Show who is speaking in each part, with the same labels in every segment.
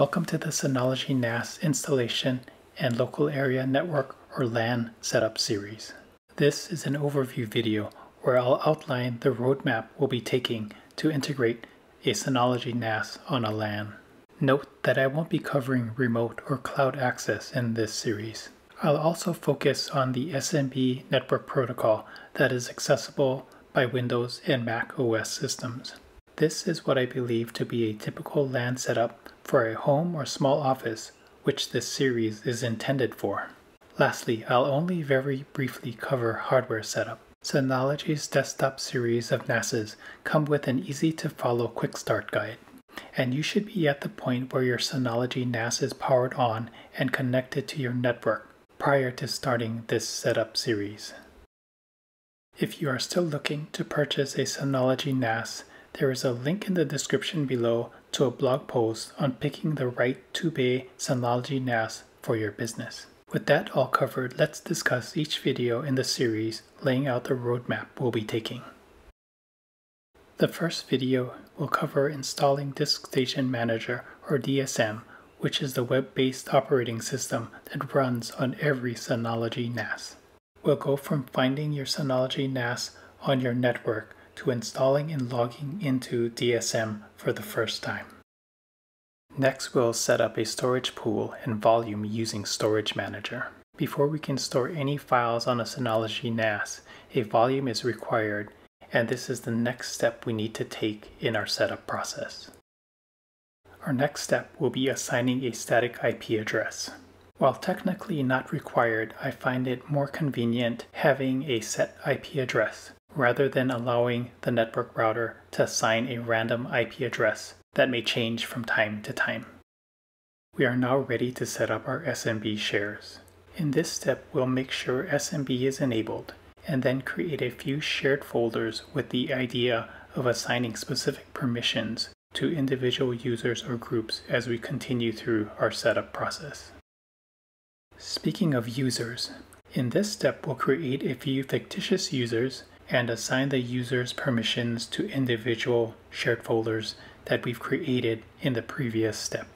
Speaker 1: Welcome to the Synology NAS installation and local area network or LAN setup series. This is an overview video where I'll outline the roadmap we'll be taking to integrate a Synology NAS on a LAN. Note that I won't be covering remote or cloud access in this series. I'll also focus on the SMB network protocol that is accessible by Windows and Mac OS systems. This is what I believe to be a typical LAN setup for a home or small office, which this series is intended for. Lastly, I'll only very briefly cover hardware setup. Synology's desktop series of NASes come with an easy to follow quick start guide, and you should be at the point where your Synology NAS is powered on and connected to your network prior to starting this setup series. If you are still looking to purchase a Synology NAS, there is a link in the description below to a blog post on picking the right 2-bay Synology NAS for your business. With that all covered, let's discuss each video in the series laying out the roadmap we'll be taking. The first video will cover installing DiskStation Manager or DSM, which is the web-based operating system that runs on every Synology NAS. We'll go from finding your Synology NAS on your network to installing and logging into DSM for the first time. Next, we'll set up a storage pool and volume using Storage Manager. Before we can store any files on a Synology NAS, a volume is required, and this is the next step we need to take in our setup process. Our next step will be assigning a static IP address. While technically not required, I find it more convenient having a set IP address rather than allowing the network router to assign a random IP address that may change from time to time. We are now ready to set up our SMB shares. In this step, we'll make sure SMB is enabled and then create a few shared folders with the idea of assigning specific permissions to individual users or groups as we continue through our setup process. Speaking of users, in this step we'll create a few fictitious users and assign the user's permissions to individual shared folders that we've created in the previous step.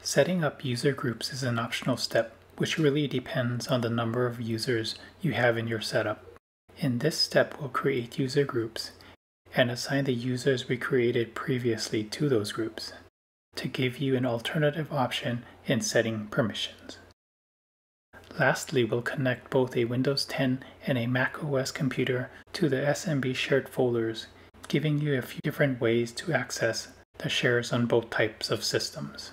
Speaker 1: Setting up user groups is an optional step which really depends on the number of users you have in your setup. In this step, we'll create user groups and assign the users we created previously to those groups to give you an alternative option in setting permissions. Lastly, we'll connect both a Windows 10 and a Mac OS computer to the SMB shared folders, giving you a few different ways to access the shares on both types of systems.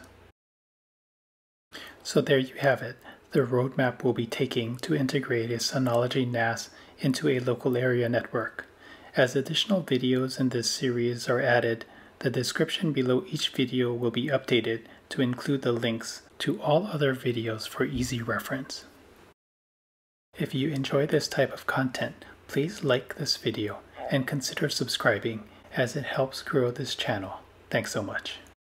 Speaker 1: So there you have it, the roadmap we'll be taking to integrate a Synology NAS into a local area network. As additional videos in this series are added, the description below each video will be updated to include the links to all other videos for easy reference. If you enjoy this type of content, please like this video and consider subscribing as it helps grow this channel. Thanks so much.